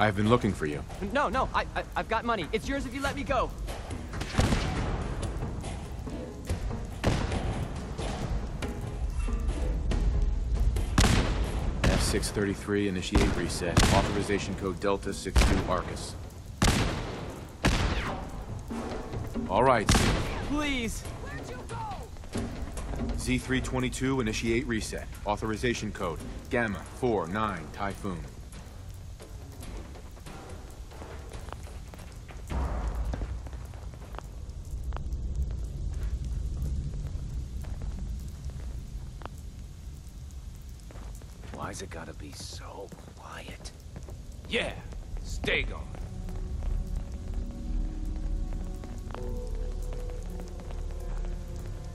I've been looking for you. No, no, I, I, I've got money. It's yours if you let me go. F633, initiate reset. Authorization code Delta 62 Arcus. All right, Please. Z322, initiate reset. Authorization code Gamma 49 Typhoon. Why's it gotta be so quiet? Yeah, stay gone.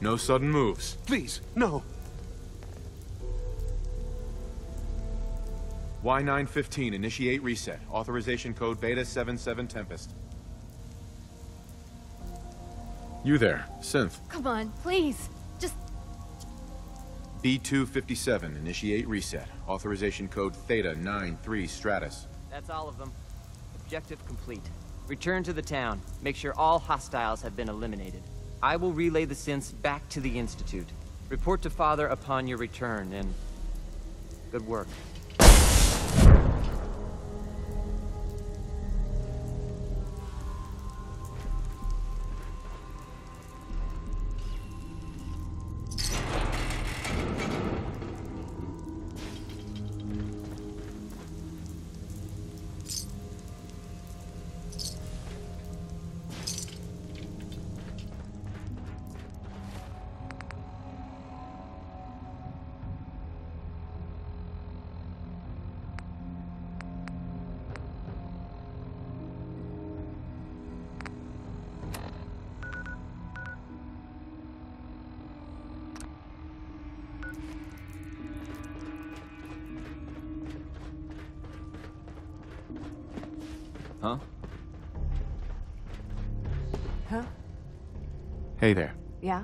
No sudden moves. Please, no. Y915, initiate reset. Authorization code Beta 77 Tempest. You there, Synth. Come on, please. Just B257, initiate reset. Authorization code Theta 93 Stratus. That's all of them. Objective complete. Return to the town. Make sure all hostiles have been eliminated. I will relay the synths back to the Institute. Report to Father upon your return, and... Good work. Hey there. Yeah?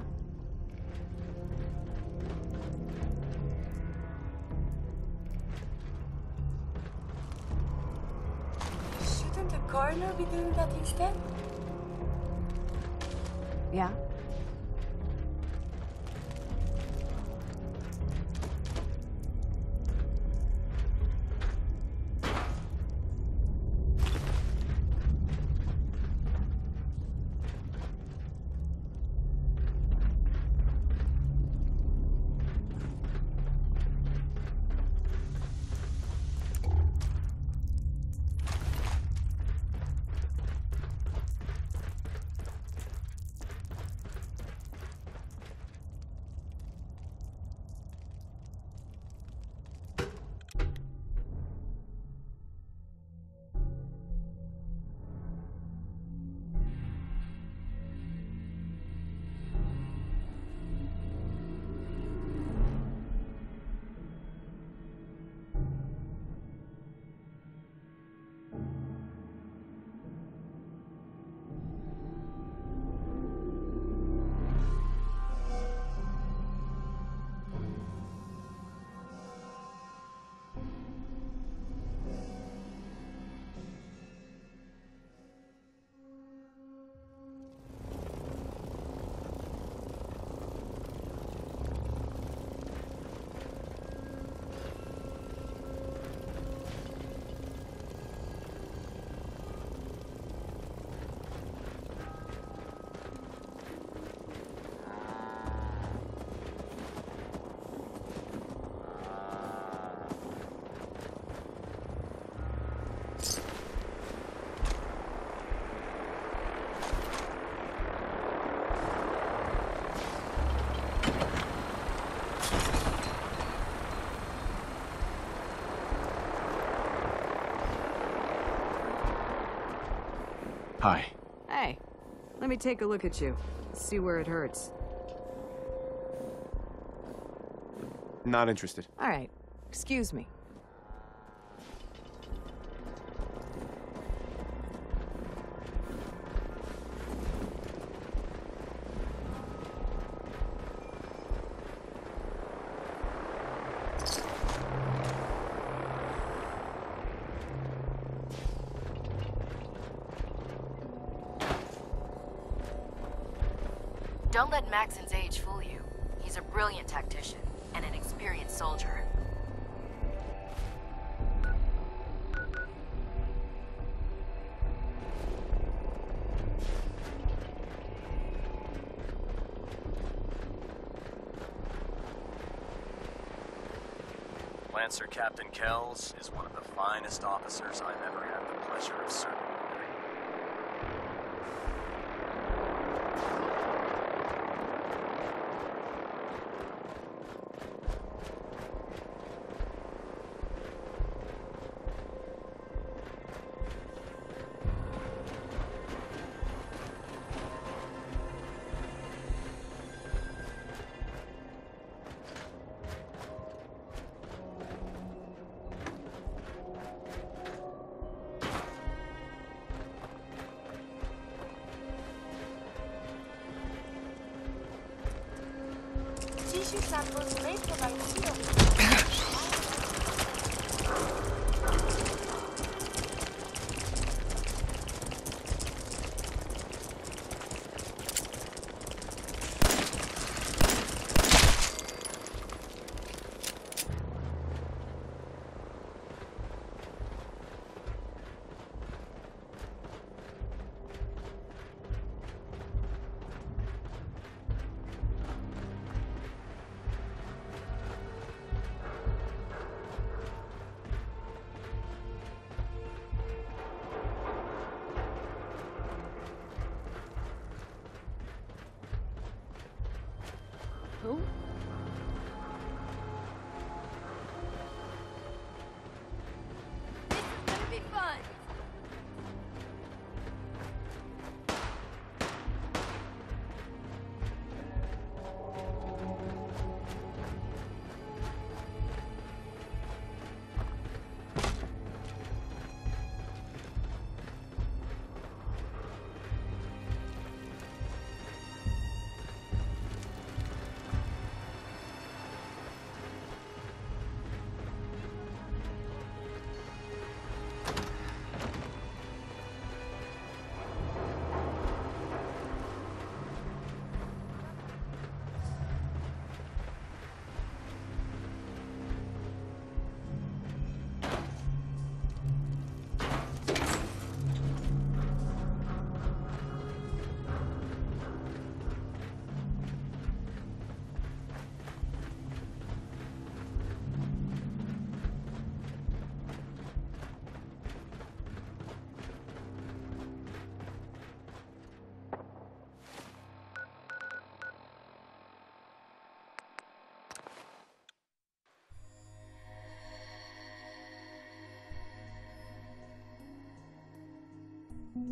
Hi. Hey, let me take a look at you. See where it hurts. Not interested. All right, excuse me. Don't let Maxson's age fool you. He's a brilliant tactician and an experienced soldier. Lancer Captain Kells is one of the finest officers I've ever had the pleasure of serving Who? From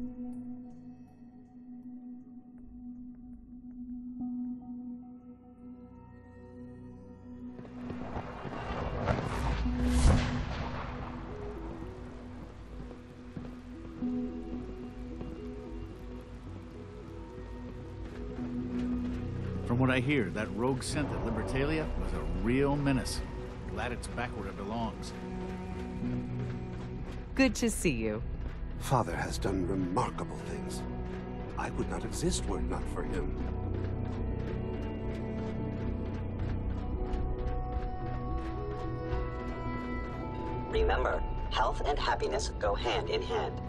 what I hear, that rogue synth at Libertalia was a real menace. Glad it's back where it belongs. Good to see you. Father has done remarkable things. I would not exist were it not for him. Remember, health and happiness go hand in hand.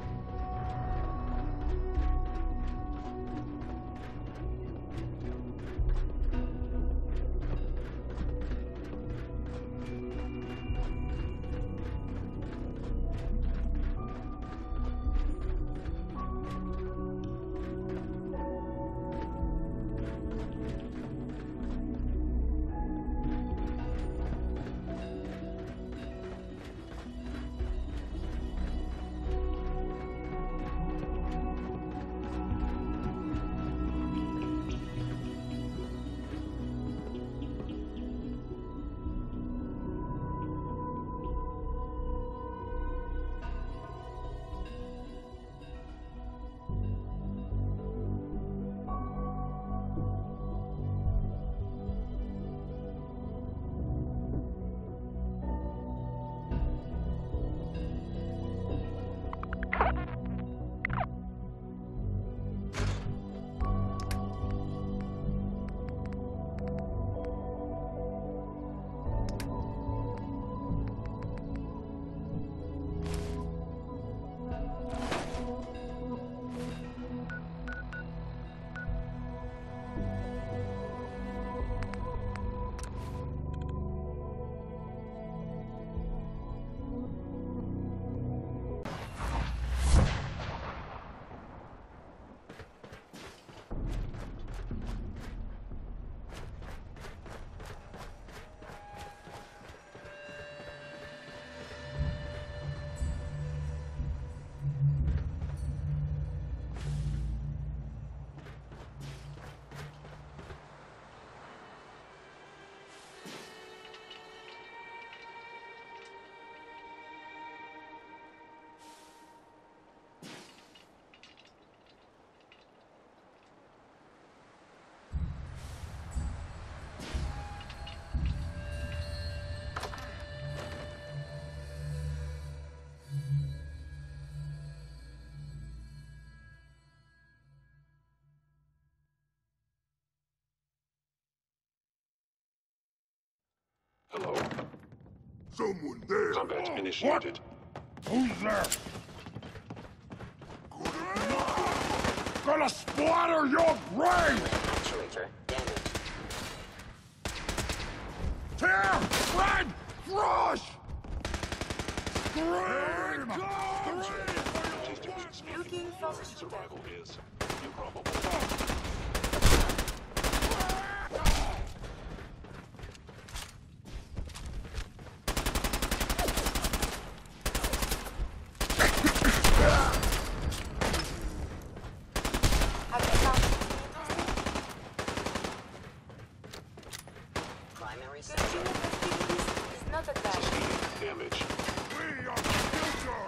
Hello? Someone there. Combat oh, initiated. Who's there? Gonna splatter your brain! Actuator damaged. Tear! Red! Crush! Scream! Looking for. Survival is improbable. Oh, Have you found anything Primary interesting? The sensor. tune of the is not that bad. Sustaining damage. We are the future!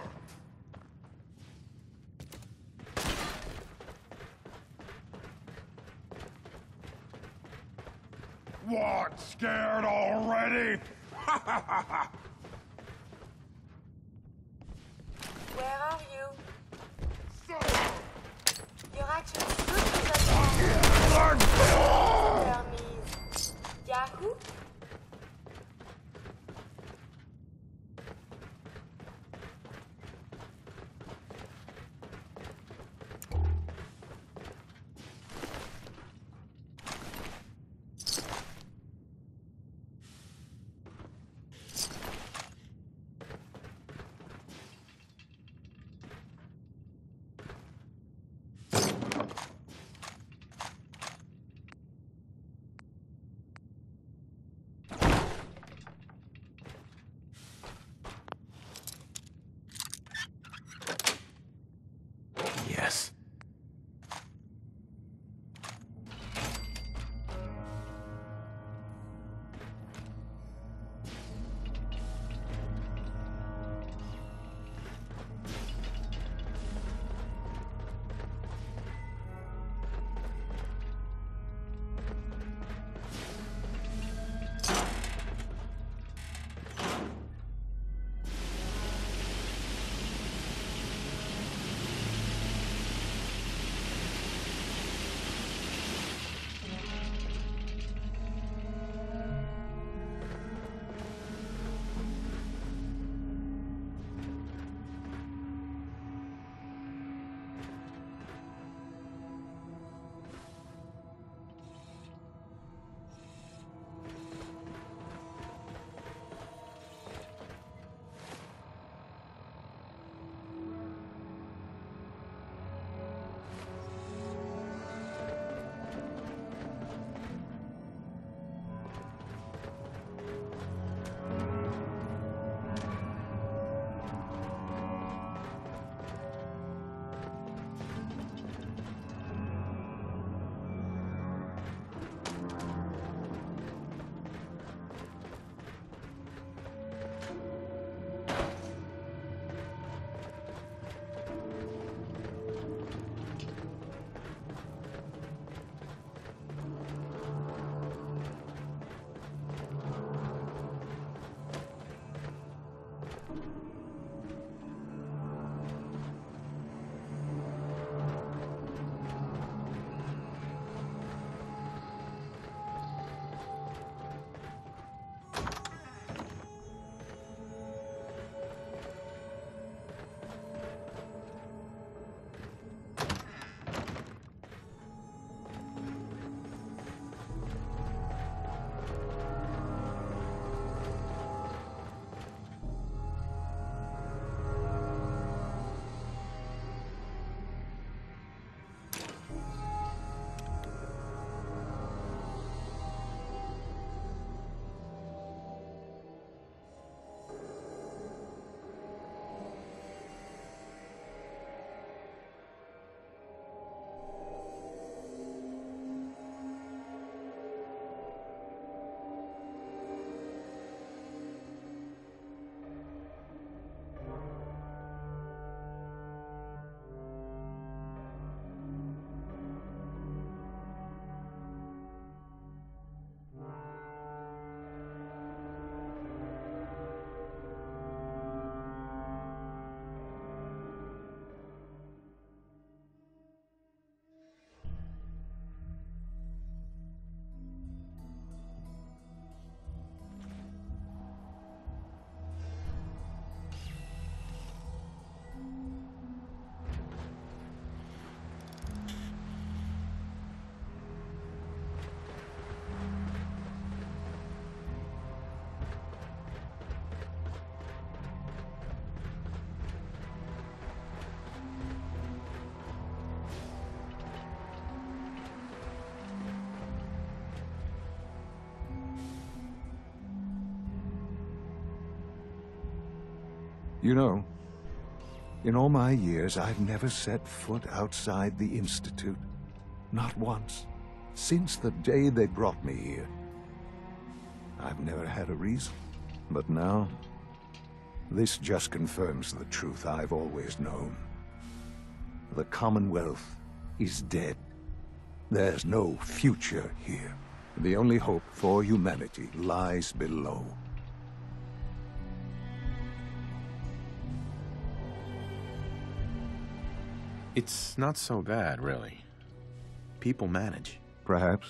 What? Scared already? You know, in all my years, I've never set foot outside the Institute. Not once. Since the day they brought me here. I've never had a reason. But now, this just confirms the truth I've always known. The Commonwealth is dead. There's no future here. The only hope for humanity lies below. It's not so bad, really. People manage. Perhaps.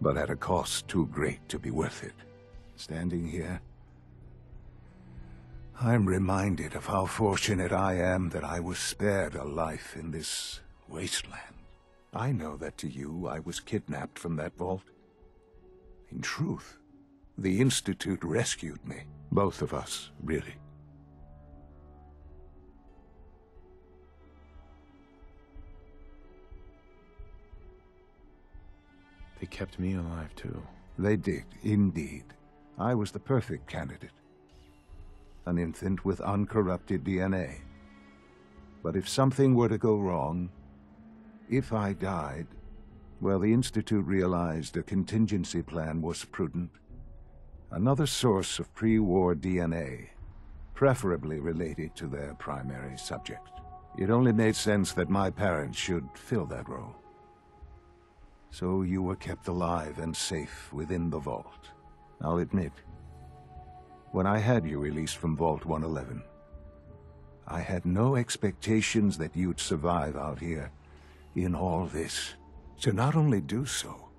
But at a cost too great to be worth it. Standing here, I'm reminded of how fortunate I am that I was spared a life in this wasteland. I know that to you, I was kidnapped from that vault. In truth, the Institute rescued me. Both of us, really. They kept me alive, too. They did, indeed. I was the perfect candidate. An infant with uncorrupted DNA. But if something were to go wrong, if I died, well, the Institute realized a contingency plan was prudent. Another source of pre-war DNA, preferably related to their primary subject. It only made sense that my parents should fill that role. So you were kept alive and safe within the vault. I'll admit, when I had you released from Vault 111, I had no expectations that you'd survive out here in all this. To not only do so,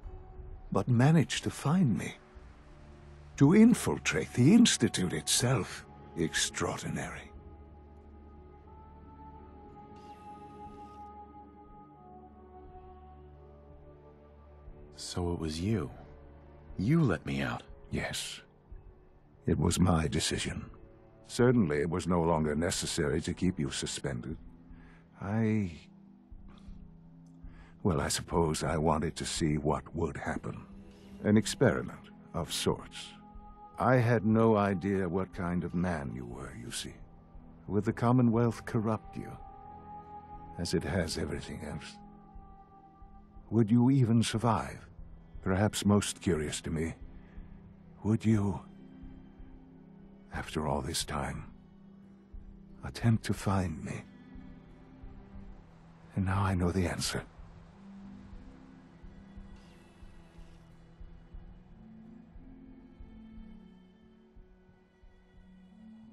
but manage to find me. To infiltrate the Institute itself. Extraordinary. So it was you. You let me out. Yes. It was my decision. Certainly it was no longer necessary to keep you suspended. I... Well, I suppose I wanted to see what would happen. An experiment of sorts. I had no idea what kind of man you were, you see. Would the Commonwealth corrupt you? As it has everything else? Would you even survive? Perhaps most curious to me, would you, after all this time, attempt to find me? And now I know the answer.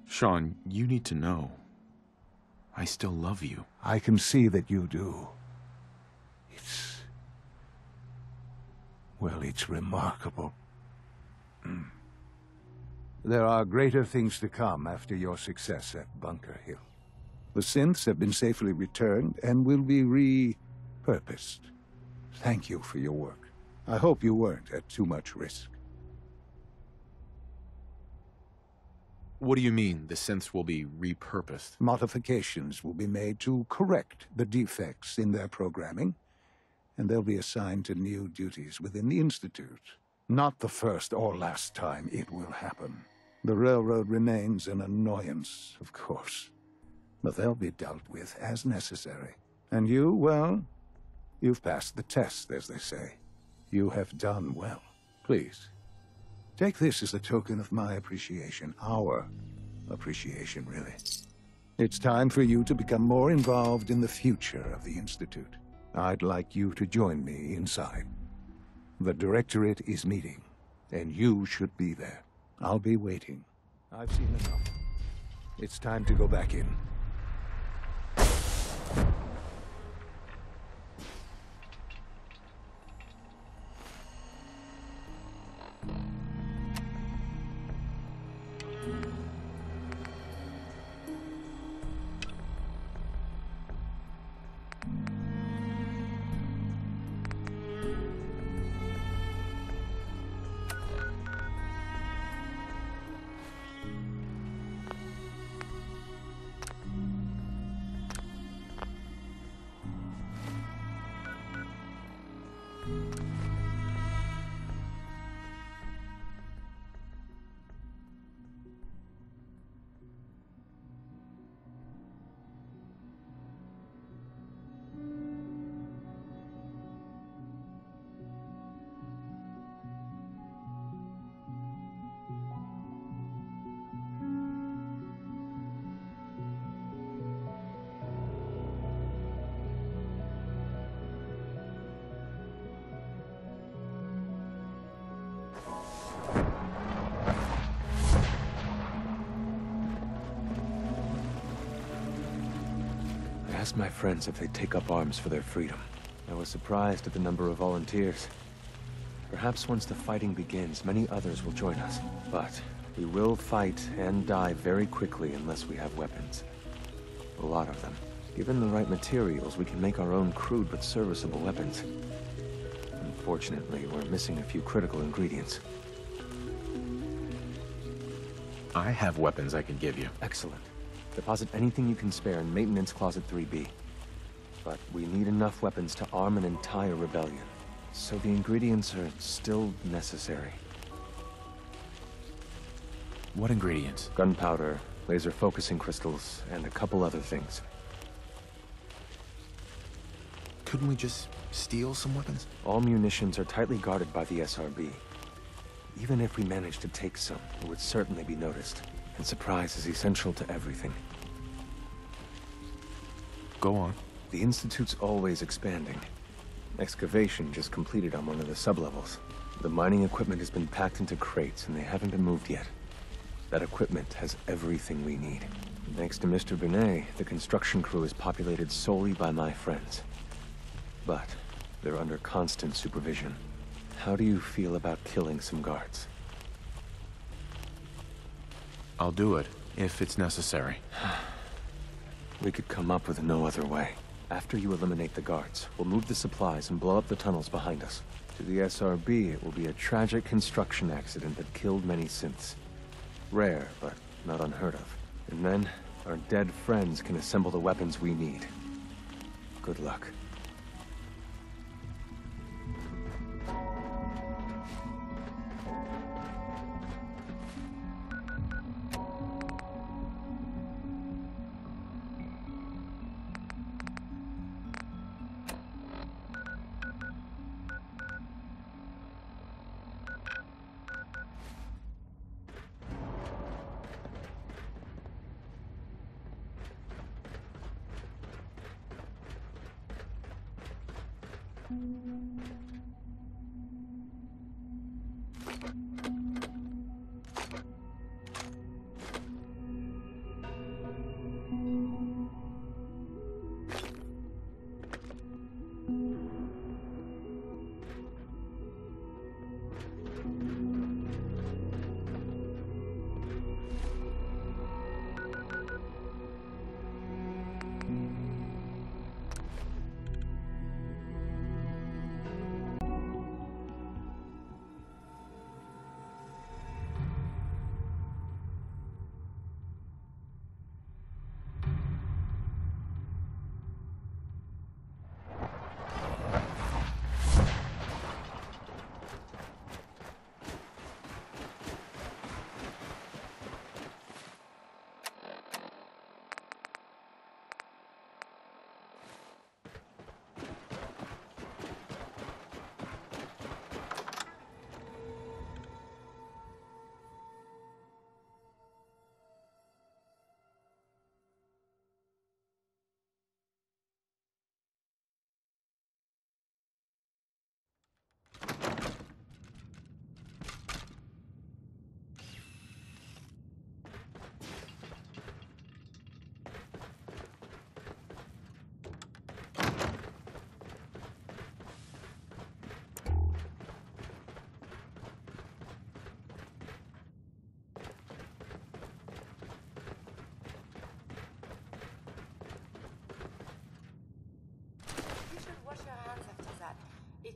Sean, you need to know. I still love you. I can see that you do. It's... Well, it's remarkable. Hmm. There are greater things to come after your success at Bunker Hill. The synths have been safely returned and will be repurposed. Thank you for your work. I hope you weren't at too much risk. What do you mean, the synths will be repurposed? Modifications will be made to correct the defects in their programming, and they'll be assigned to new duties within the Institute. Not the first or last time it will happen. The Railroad remains an annoyance, of course, but they'll be dealt with as necessary. And you, well, you've passed the test, as they say. You have done well. Please, Take this as a token of my appreciation. Our appreciation, really. It's time for you to become more involved in the future of the Institute. I'd like you to join me inside. The Directorate is meeting, and you should be there. I'll be waiting. I've seen enough. It's time to go back in. Asked my friends if they'd take up arms for their freedom. I was surprised at the number of volunteers. Perhaps once the fighting begins, many others will join us. But we will fight and die very quickly unless we have weapons. A lot of them. Given the right materials, we can make our own crude but serviceable weapons. Unfortunately, we're missing a few critical ingredients. I have weapons I can give you. Excellent. Deposit anything you can spare in Maintenance Closet 3B. But we need enough weapons to arm an entire rebellion. So the ingredients are still necessary. What ingredients? Gunpowder, laser focusing crystals, and a couple other things. Couldn't we just steal some weapons? All munitions are tightly guarded by the SRB. Even if we managed to take some, it would certainly be noticed. And surprise is essential to everything. Go on. The Institute's always expanding. Excavation just completed on one of the sublevels. The mining equipment has been packed into crates and they haven't been moved yet. That equipment has everything we need. Thanks to Mr. Binet, the construction crew is populated solely by my friends. But they're under constant supervision. How do you feel about killing some guards? I'll do it, if it's necessary. we could come up with no other way. After you eliminate the guards, we'll move the supplies and blow up the tunnels behind us. To the SRB, it will be a tragic construction accident that killed many synths. Rare, but not unheard of. And then, our dead friends can assemble the weapons we need. Good luck.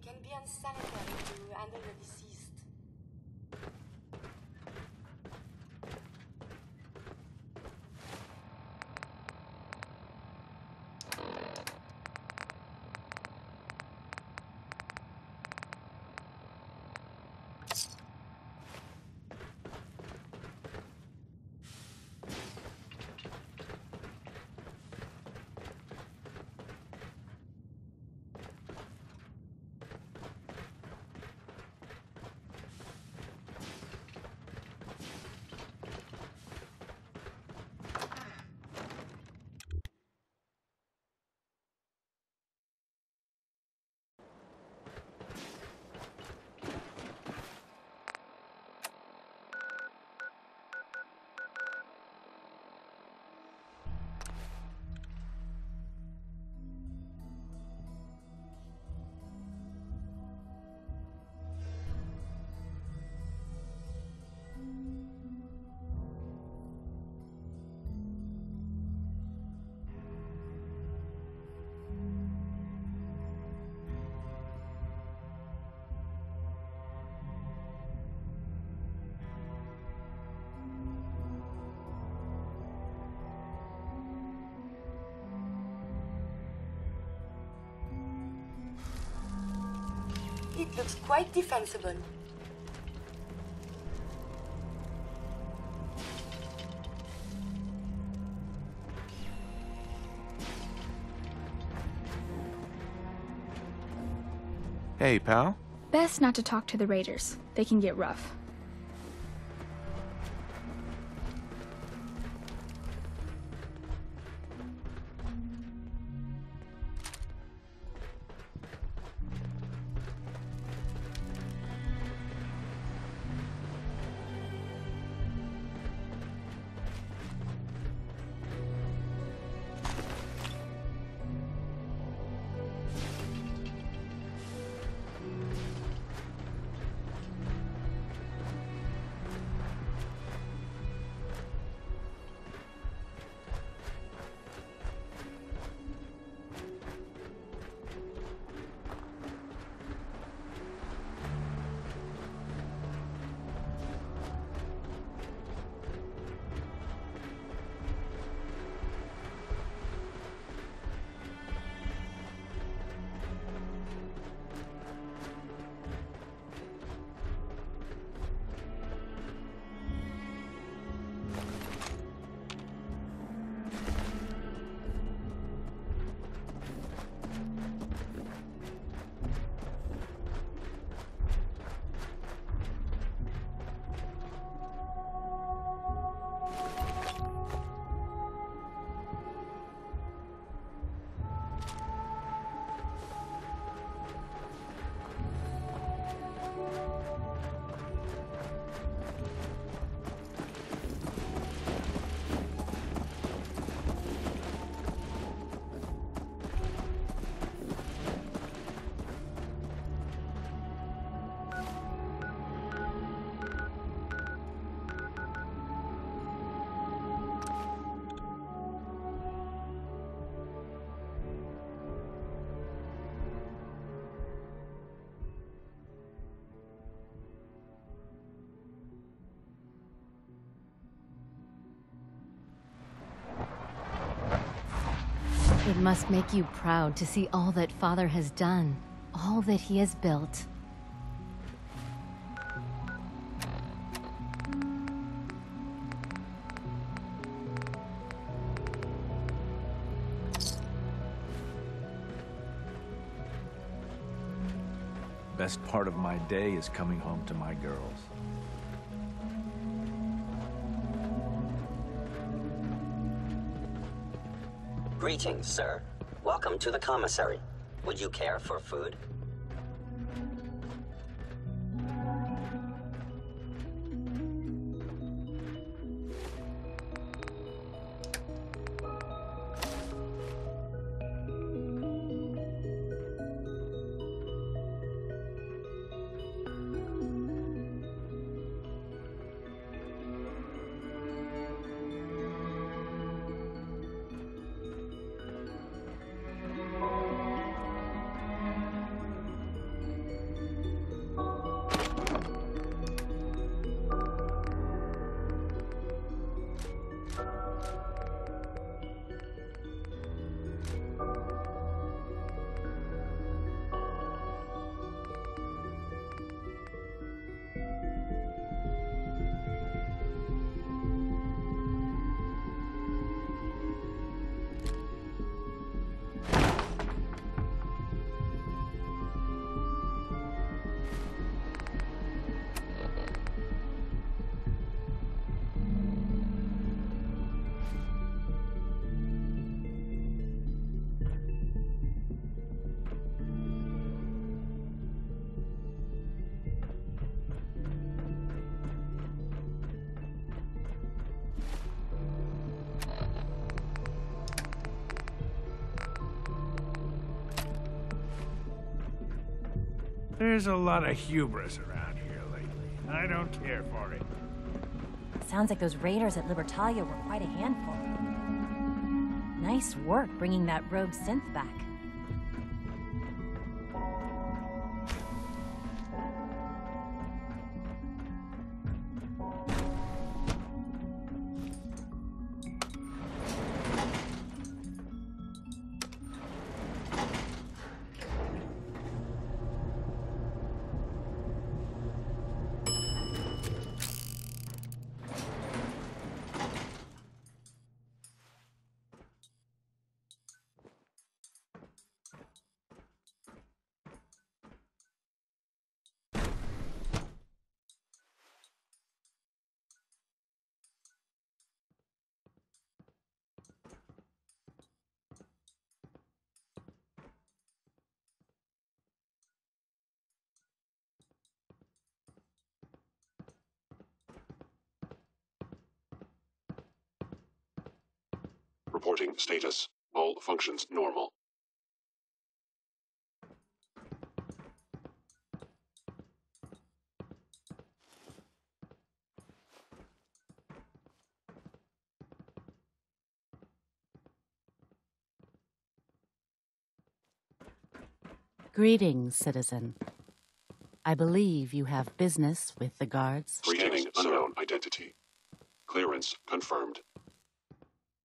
Can be unsanitary to handle the deceased. looks quite defensible. Hey, pal. Best not to talk to the raiders. They can get rough. It must make you proud to see all that Father has done, all that he has built. Best part of my day is coming home to my girls. Greetings, sir. Welcome to the commissary. Would you care for food? There's a lot of hubris around here lately. I don't care for it. Sounds like those raiders at Libertalia were quite a handful. Nice work bringing that rogue synth back. Reporting status. All functions normal. Greetings, citizen. I believe you have business with the guards. Scanning unknown identity. Clearance confirmed.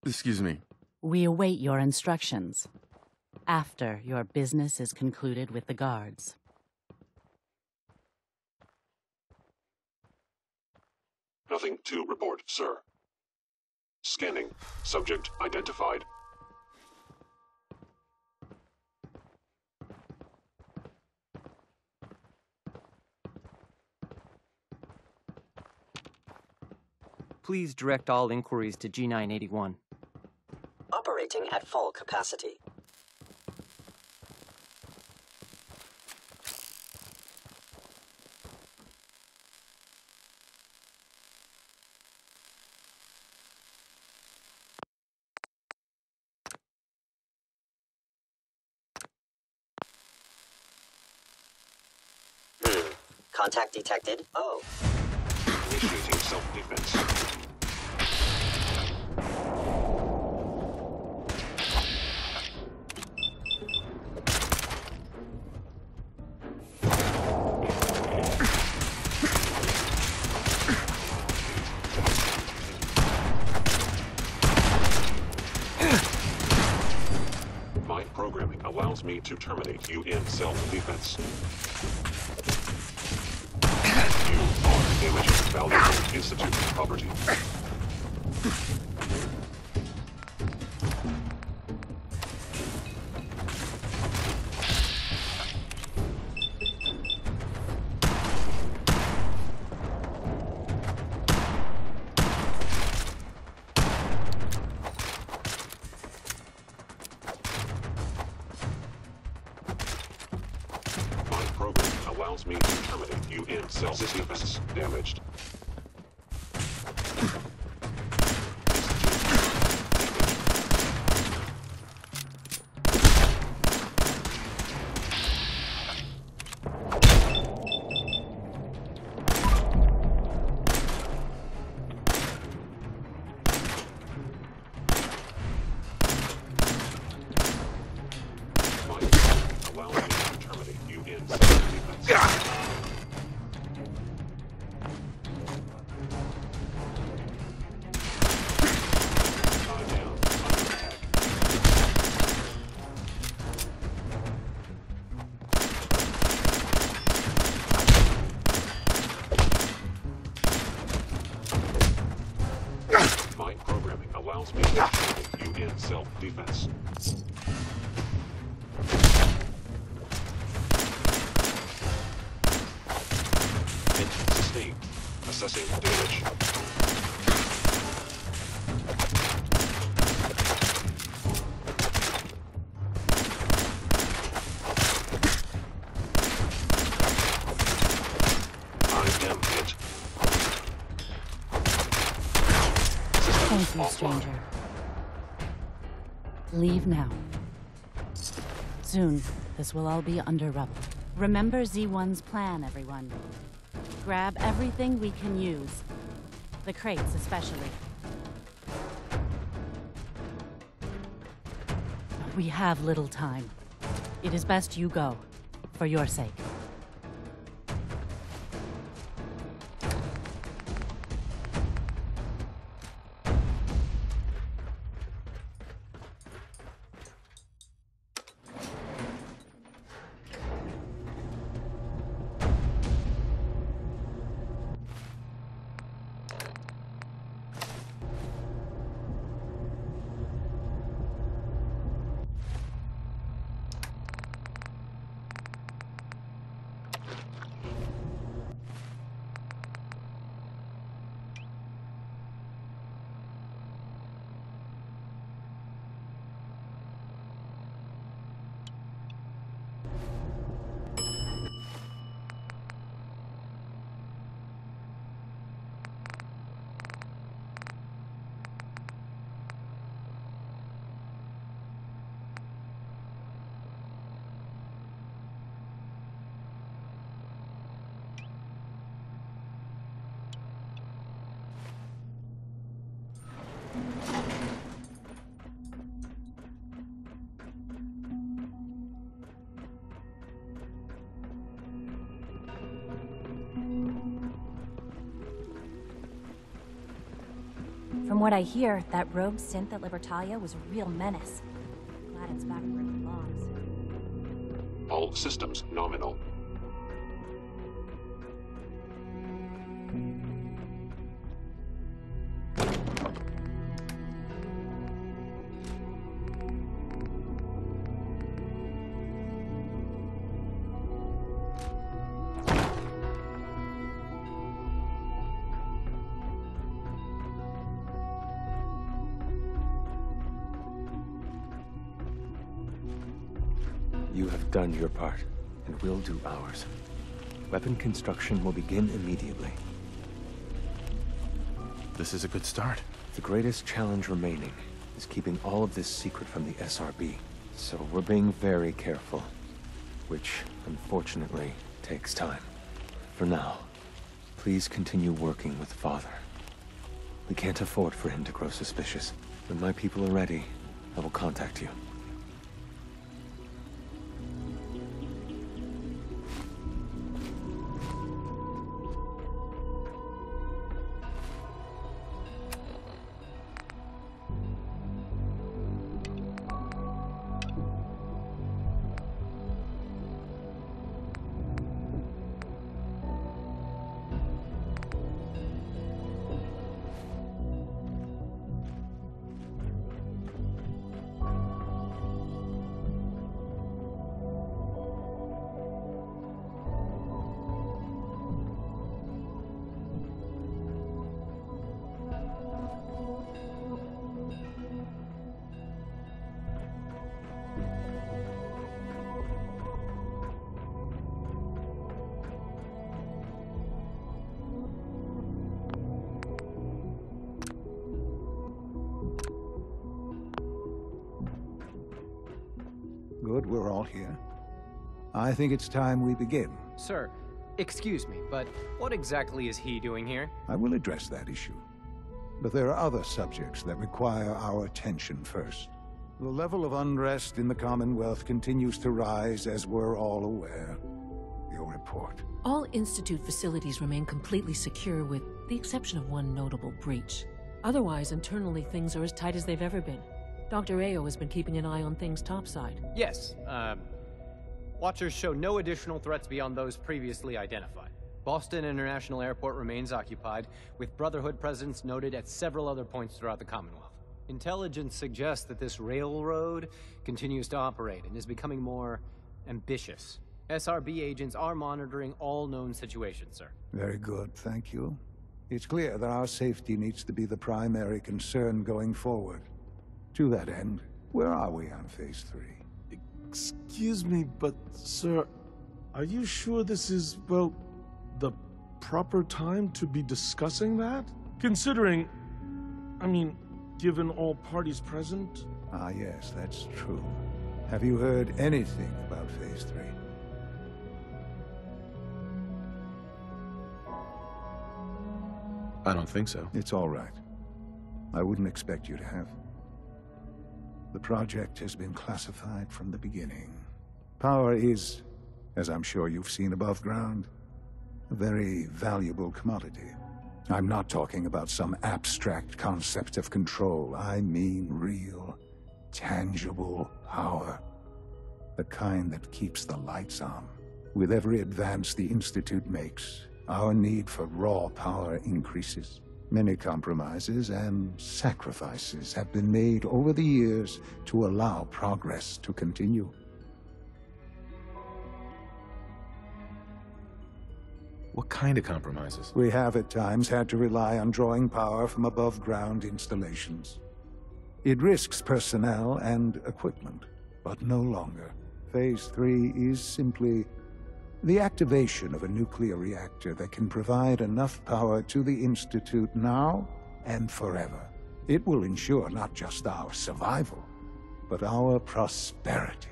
Excuse me. We await your instructions. After your business is concluded with the guards. Nothing to report, sir. Scanning. Subject identified. Please direct all inquiries to G981. Operating at full capacity. Hmm. Contact detected. Oh. Initiating self-defense. To terminate you in self-defense. You are damaging valuable Institute property. Assessing damage. I am hit. Thank you, stranger. Leave now. Soon, this will all be under rubble. Remember Z1's plan, everyone. Grab everything we can use. The crates, especially. We have little time. It is best you go, for your sake. From what I hear, that rogue synth at Libertalia was a real menace. Glad it's back where it belongs. All systems nominal. Your part, and we'll do ours. Weapon construction will begin immediately. This is a good start. The greatest challenge remaining is keeping all of this secret from the SRB. So we're being very careful, which, unfortunately, takes time. For now, please continue working with Father. We can't afford for him to grow suspicious. When my people are ready, I will contact you. All here. I think it's time we begin. Sir, excuse me, but what exactly is he doing here? I will address that issue. But there are other subjects that require our attention first. The level of unrest in the Commonwealth continues to rise, as we're all aware. Your report. All Institute facilities remain completely secure with the exception of one notable breach. Otherwise, internally things are as tight as they've ever been. Dr. Ayo has been keeping an eye on things topside. Yes, uh, Watchers show no additional threats beyond those previously identified. Boston International Airport remains occupied, with Brotherhood presence noted at several other points throughout the Commonwealth. Intelligence suggests that this railroad continues to operate and is becoming more ambitious. SRB agents are monitoring all known situations, sir. Very good, thank you. It's clear that our safety needs to be the primary concern going forward. To that end, where are we on Phase 3? Excuse me, but, sir, are you sure this is, well, the proper time to be discussing that? Considering, I mean, given all parties present? Ah, yes, that's true. Have you heard anything about Phase 3? I don't think so. It's all right. I wouldn't expect you to have. The project has been classified from the beginning. Power is, as I'm sure you've seen above ground, a very valuable commodity. I'm not talking about some abstract concept of control. I mean real, tangible power. The kind that keeps the lights on. With every advance the Institute makes, our need for raw power increases. Many compromises and sacrifices have been made over the years to allow progress to continue. What kind of compromises? We have at times had to rely on drawing power from above-ground installations. It risks personnel and equipment, but no longer. Phase 3 is simply the activation of a nuclear reactor that can provide enough power to the Institute now and forever. It will ensure not just our survival, but our prosperity.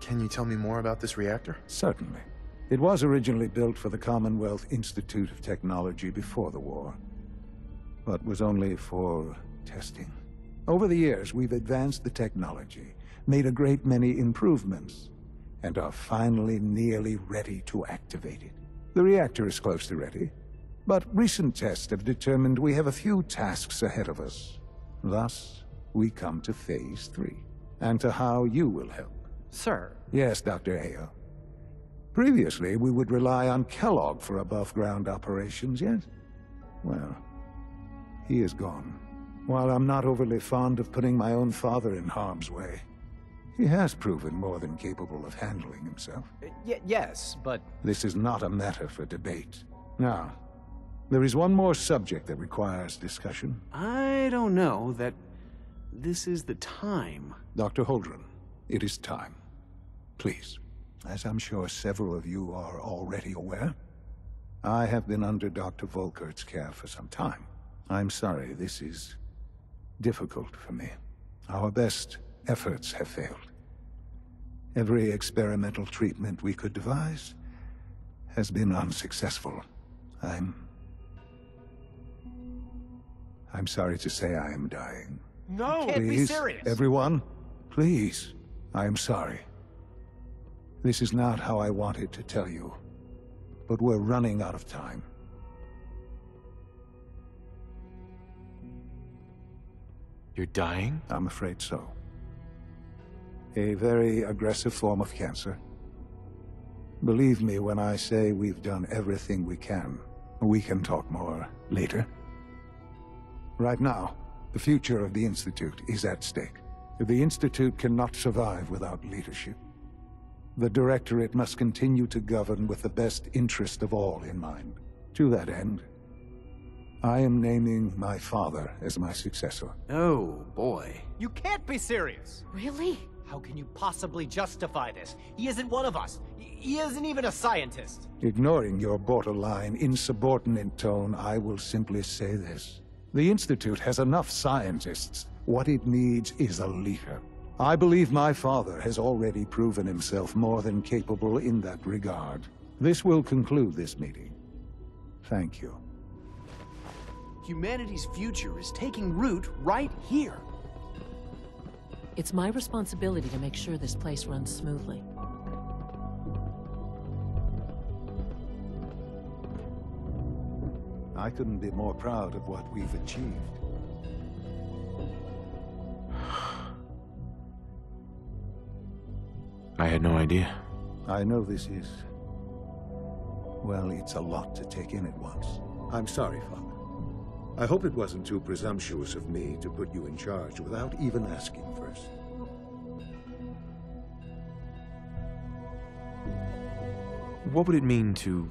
Can you tell me more about this reactor? Certainly. It was originally built for the Commonwealth Institute of Technology before the war, but was only for testing. Over the years, we've advanced the technology, made a great many improvements, and are finally nearly ready to activate it. The reactor is close to ready, But recent tests have determined we have a few tasks ahead of us. Thus, we come to Phase 3, and to how you will help. Sir. Yes, Dr. Ayo. Previously, we would rely on Kellogg for above-ground operations, yes? Well, he is gone. While I'm not overly fond of putting my own father in harm's way, he has proven more than capable of handling himself. Y yes, but... This is not a matter for debate. Now, there is one more subject that requires discussion. I don't know that this is the time. Dr. Holdren, it is time. Please, as I'm sure several of you are already aware, I have been under Dr. Volkert's care for some time. I'm sorry this is difficult for me. Our best efforts have failed. Every experimental treatment we could devise has been unsuccessful. I'm... I'm sorry to say I am dying. No! please, Can't be serious! everyone, please, I am sorry. This is not how I wanted to tell you, but we're running out of time. You're dying? I'm afraid so. A very aggressive form of cancer. Believe me when I say we've done everything we can. We can talk more later. Right now, the future of the Institute is at stake. The Institute cannot survive without leadership. The Directorate must continue to govern with the best interest of all in mind. To that end, I am naming my father as my successor. Oh, boy. You can't be serious! Really? How can you possibly justify this? He isn't one of us. He isn't even a scientist. Ignoring your borderline, insubordinate tone, I will simply say this. The Institute has enough scientists. What it needs is a leader. I believe my father has already proven himself more than capable in that regard. This will conclude this meeting. Thank you. Humanity's future is taking root right here. It's my responsibility to make sure this place runs smoothly. I couldn't be more proud of what we've achieved. I had no idea. I know this is... Well, it's a lot to take in at once. I'm sorry, Father. I hope it wasn't too presumptuous of me to put you in charge without even asking first. What would it mean to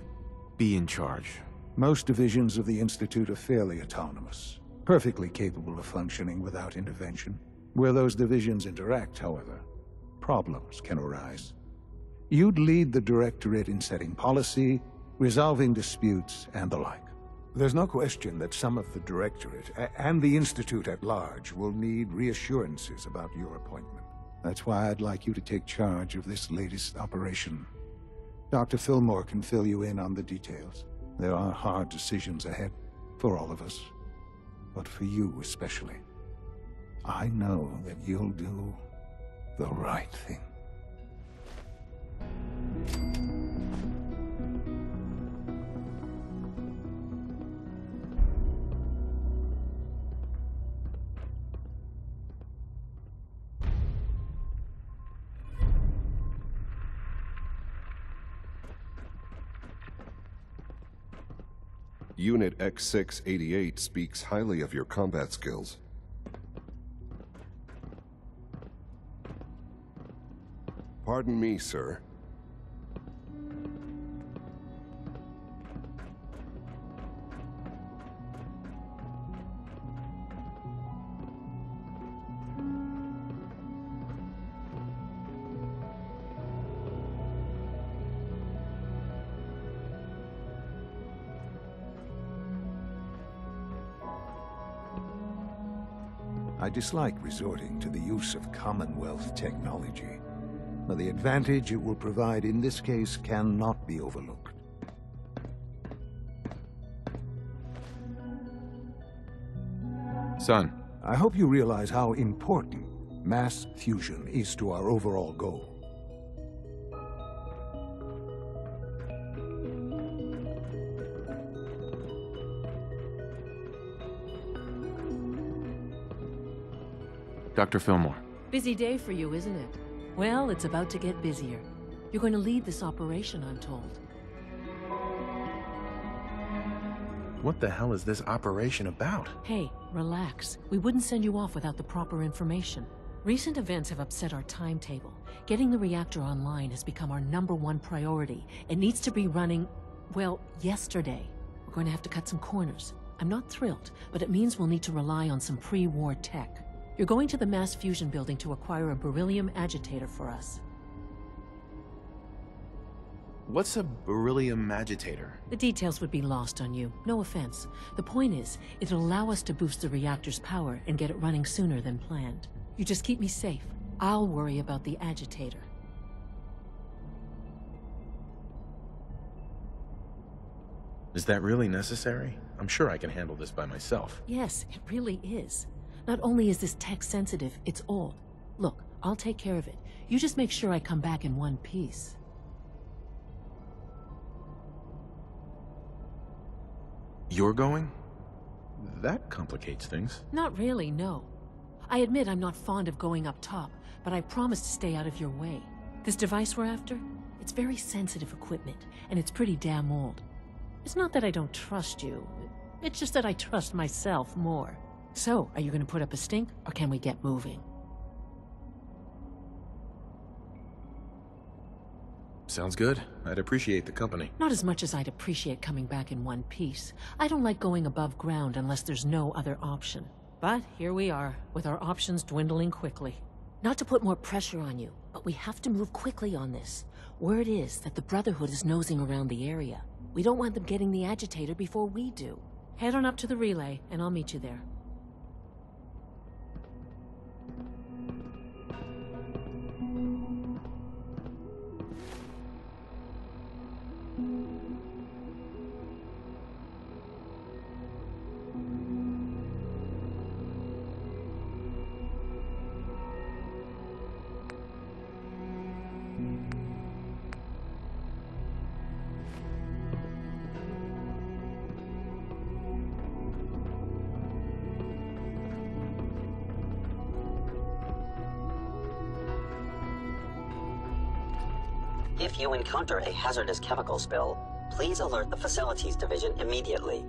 be in charge? Most divisions of the Institute are fairly autonomous, perfectly capable of functioning without intervention. Where those divisions interact, however, problems can arise. You'd lead the Directorate in setting policy, resolving disputes, and the like. There's no question that some of the Directorate, and the Institute at large, will need reassurances about your appointment. That's why I'd like you to take charge of this latest operation. Dr. Filmore can fill you in on the details. There are hard decisions ahead, for all of us. But for you especially. I know that you'll do the right thing. Unit X688 speaks highly of your combat skills. Pardon me, sir. I dislike resorting to the use of Commonwealth technology, but the advantage it will provide in this case cannot be overlooked. Son. I hope you realize how important mass fusion is to our overall goal. Dr. Filmore. Busy day for you, isn't it? Well, it's about to get busier. You're going to lead this operation, I'm told. What the hell is this operation about? Hey, relax. We wouldn't send you off without the proper information. Recent events have upset our timetable. Getting the reactor online has become our number one priority. It needs to be running, well, yesterday. We're going to have to cut some corners. I'm not thrilled, but it means we'll need to rely on some pre-war tech. You're going to the mass fusion building to acquire a beryllium agitator for us. What's a beryllium agitator? The details would be lost on you. No offense. The point is, it'll allow us to boost the reactor's power and get it running sooner than planned. You just keep me safe. I'll worry about the agitator. Is that really necessary? I'm sure I can handle this by myself. Yes, it really is. Not only is this tech sensitive, it's old. Look, I'll take care of it. You just make sure I come back in one piece. You're going? That complicates things. Not really, no. I admit I'm not fond of going up top, but I promise to stay out of your way. This device we're after? It's very sensitive equipment, and it's pretty damn old. It's not that I don't trust you. It's just that I trust myself more. So, are you going to put up a stink, or can we get moving? Sounds good. I'd appreciate the company. Not as much as I'd appreciate coming back in one piece. I don't like going above ground unless there's no other option. But here we are, with our options dwindling quickly. Not to put more pressure on you, but we have to move quickly on this. Word is that the Brotherhood is nosing around the area. We don't want them getting the agitator before we do. Head on up to the relay, and I'll meet you there. If you encounter a hazardous chemical spill, please alert the Facilities Division immediately.